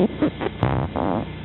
Uh-huh.